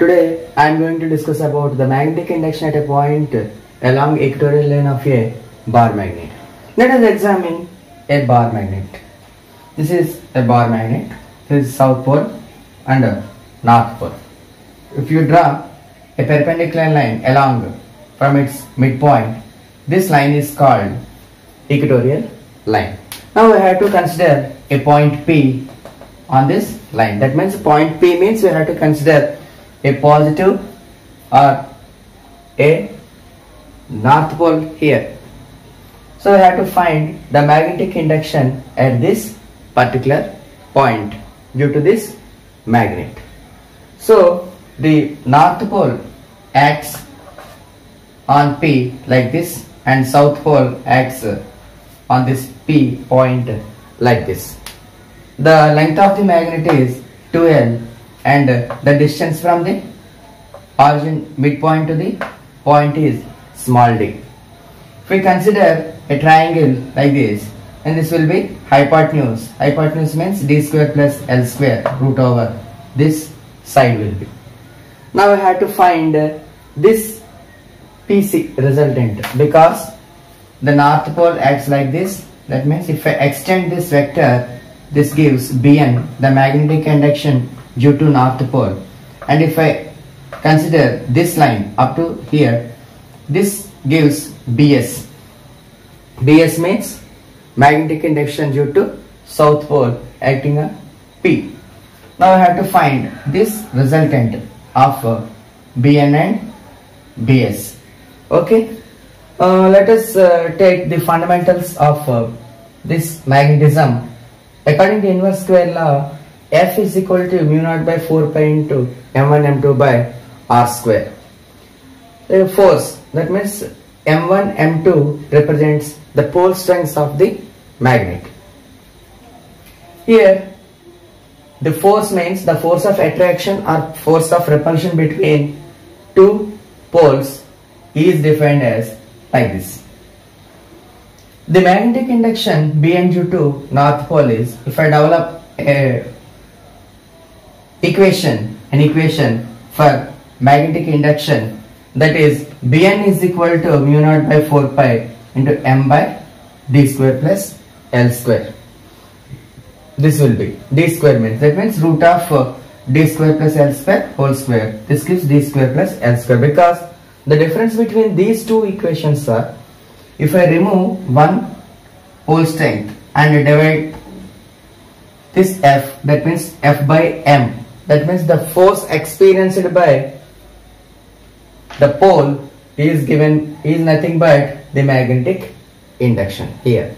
Today I am going to discuss about the magnetic induction at a point along equatorial line of a bar magnet. Let us examine a bar magnet. This is a bar magnet. This is south pole and north pole. If you draw a perpendicular line along from its midpoint, this line is called equatorial line. Now we have to consider a point P on this line. That means point P means we have to consider a positive or a north pole here. So we have to find the magnetic induction at this particular point due to this magnet. So the north pole acts on P like this and south pole acts on this P point like this. The length of the magnet is 2L and uh, the distance from the origin midpoint to the point is small d. If we consider a triangle like this and this will be hypotenuse. Hypotenuse means d square plus L square root over this side will be. Now I have to find uh, this PC resultant because the north pole acts like this. That means if I extend this vector this gives Bn, the magnetic induction due to north pole. And if I consider this line up to here, this gives Bs. Bs means magnetic induction due to south pole acting on P. Now I have to find this resultant of Bn and Bs. Okay. Uh, let us uh, take the fundamentals of uh, this magnetism According to inverse square law, F is equal to mu naught by 4 pi into m1 m2 by r square. The force that means m1 m2 represents the pole strengths of the magnet. Here the force means the force of attraction or force of repulsion between two poles is defined as like this. The magnetic induction Bn due to north pole is if I develop a equation an equation for magnetic induction that is Bn is equal to mu naught by 4 pi into m by d square plus l square. This will be d square means that means root of uh, d square plus l square whole square. This gives d square plus l square because the difference between these two equations are if I remove one pole strength and divide this F that means F by M that means the force experienced by the pole is given is nothing but the magnetic induction here.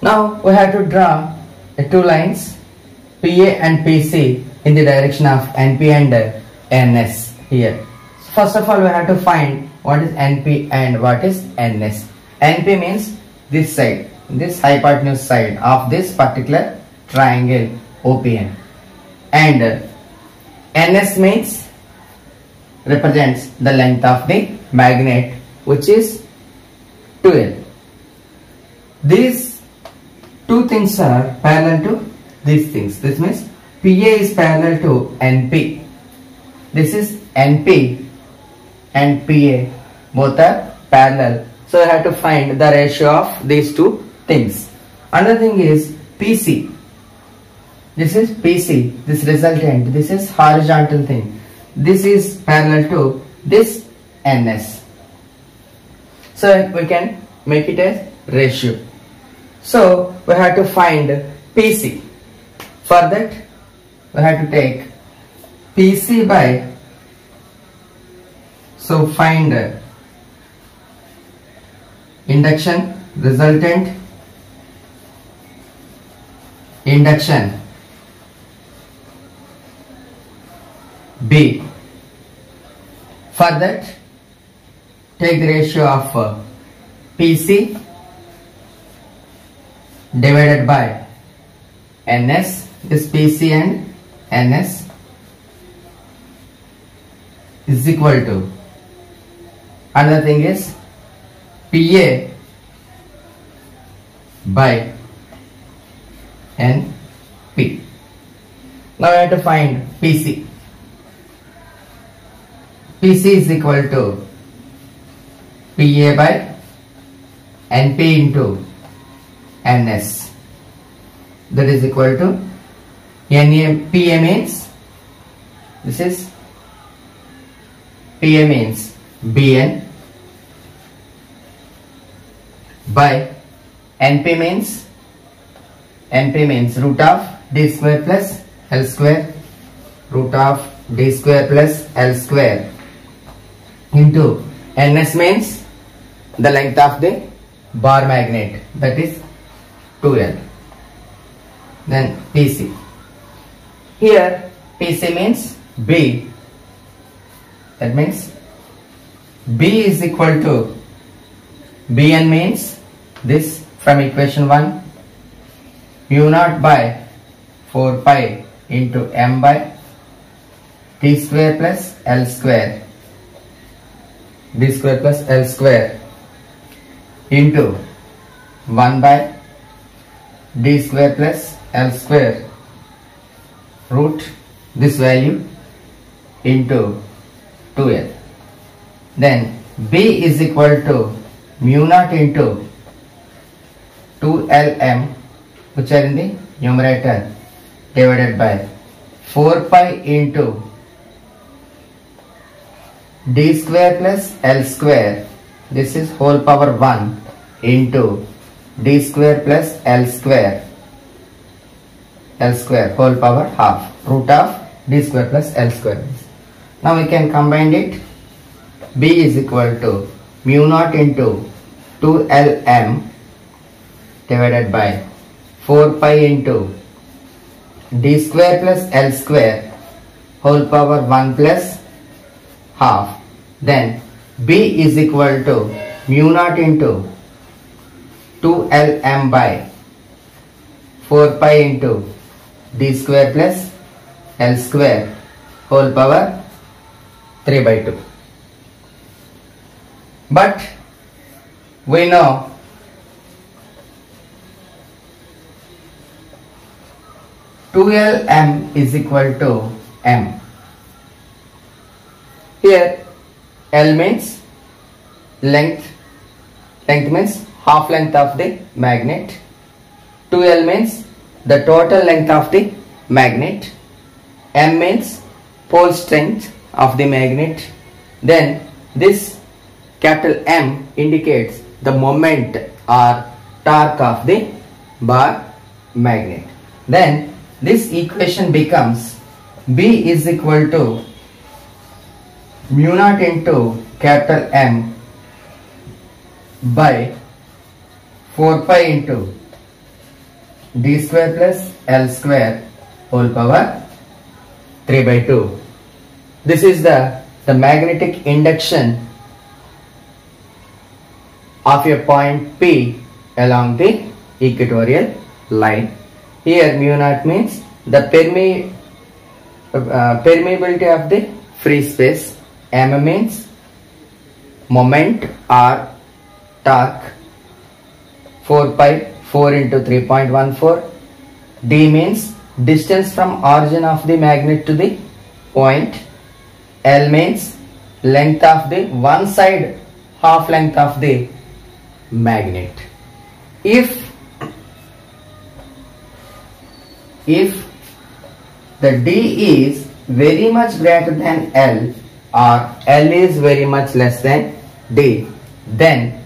Now we have to draw two lines PA and PC in the direction of NP and NS here. First of all we have to find what is NP and what is NS. NP means this side, this hypotenuse side of this particular triangle OPN. And NS means represents the length of the magnet which is 2L. These two things are parallel to these things. This means PA is parallel to NP. This is NP and PA both are parallel so I have to find the ratio of these two things. Another thing is PC. This is PC, this resultant, this is horizontal thing. This is parallel to this NS. So we can make it as ratio. So we have to find PC. For that we have to take PC by so find induction resultant induction. B. For that take the ratio of uh, PC divided by NS this PC and NS is equal to. Another thing is PA by NP. Now I have to find PC. PC is equal to PA by NP into NS that is equal to NA PA means this is PA means BN by NP means NP means root of D square plus L square root of D square plus L square into NS means the length of the bar magnet that is 2L then PC here PC means B. That means B is equal to Bn means this from equation 1 mu naught by 4 pi into m by t square plus l square. D square plus l square into 1 by d square plus l square root this value into 2l then b is equal to mu naught into 2lm which are in the numerator divided by 4 pi into d square plus l square. This is whole power 1 into d square plus l square. L square whole power half root of d square plus l square now we can combine it. B is equal to mu naught into 2lm divided by 4 pi into d square plus l square whole power 1 plus half. Then b is equal to mu naught into 2lm by 4 pi into d square plus l square whole power 3 by 2 but we know two L M is equal to M. Here L means length, length means half length of the magnet. 2L means the total length of the magnet. M means pole strength of the magnet. Then this capital M indicates the moment or torque of the bar magnet. Then this equation becomes B is equal to mu naught into capital M by 4 pi into d square plus L square whole power 3 by 2. This is the, the magnetic induction of a point P along the equatorial line. Here mu naught means the perme uh, permeability of the free space. M means moment or torque 4 pi 4 into 3.14 d means distance from origin of the magnet to the point. L means length of the one side half length of the magnet. If if the d is very much greater than l or l is very much less than d then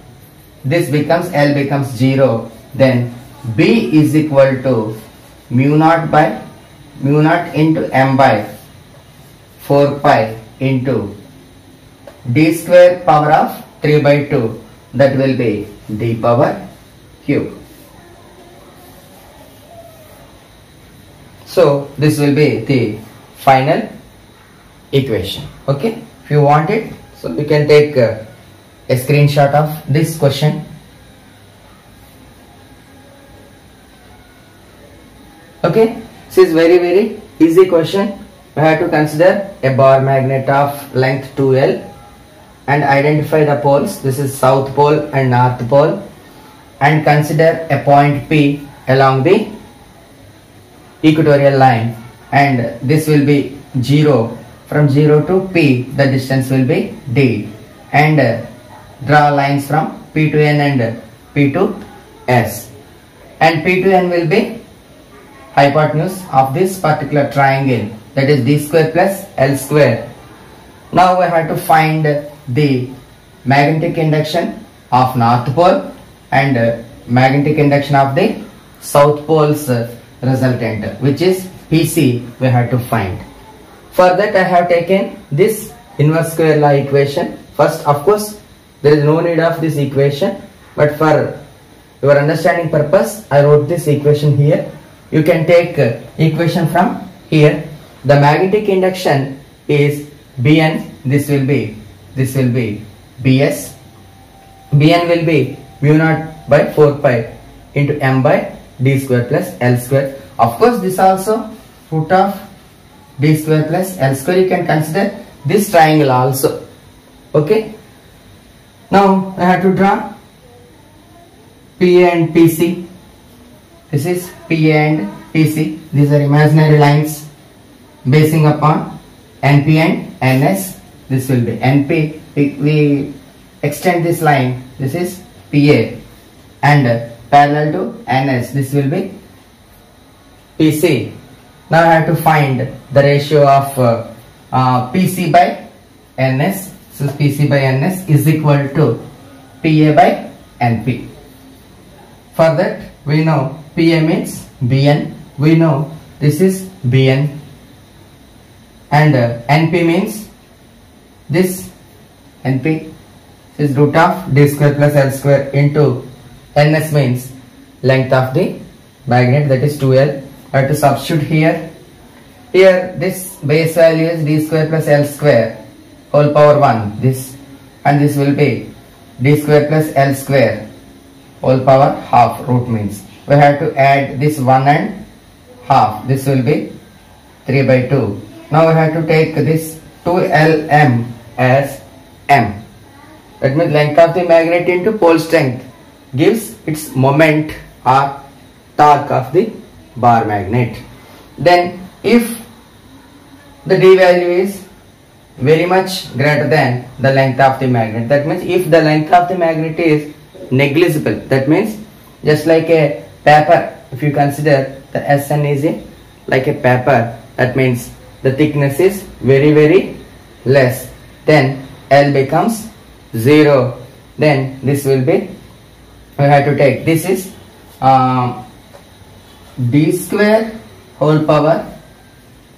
this becomes l becomes 0 then b is equal to mu naught by mu naught into m by 4 pi into d square power of 3 by 2 that will be d power cube. So this will be the final equation. Okay. If you want it, so you can take uh, a screenshot of this question. Okay. This is very very easy question. We have to consider a bar magnet of length 2L and identify the poles. This is south pole and north pole and consider a point P along the equatorial line and this will be 0 from 0 to P the distance will be D. And uh, draw lines from P to N and P to S. And P to N will be hypotenuse of this particular triangle that is d square plus L square. Now we have to find the magnetic induction of north pole and uh, magnetic induction of the south pole's uh, resultant which is PC we have to find. For that I have taken this inverse square law equation. First of course there is no need of this equation but for your understanding purpose I wrote this equation here. You can take uh, equation from here. The magnetic induction is Bn this will be this will be Bs Bn will be mu naught by 4 pi into m by d square plus l square. Of course this also root of d square plus l square you can consider this triangle also. Okay. Now I have to draw PA and PC. This is PA and PC. These are imaginary lines basing upon NP and NS. This will be NP. We, extend this line. This is PA and parallel to NS. This will be PC. Now I have to find the ratio of uh, uh, PC by NS. So PC by NS is equal to PA by NP. For that we know PA means BN. We know this is BN and uh, NP means this NP is root of d square plus L square into NS means length of the magnet that is 2L. I have to substitute here. Here this base value is d square plus L square whole power 1 this and this will be d square plus L square whole power half root means. We have to add this 1 and half. This will be 3 by 2 now we have to take this 2lm as m. That means length of the magnet into pole strength gives its moment or torque of the bar magnet. Then if the d value is very much greater than the length of the magnet that means if the length of the magnet is negligible that means just like a paper if you consider the SN is a, like a paper that means the thickness is very very less. Then L becomes 0 then this will be we have to take this is um, d square whole power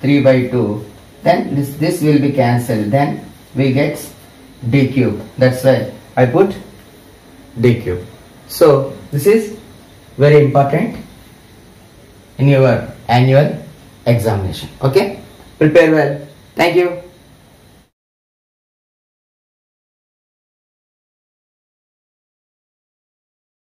3 by 2 then this this will be cancelled. Then we get d cube. That's why I put d cube. So this is very important in your annual examination. Okay? Prepare well. Thank you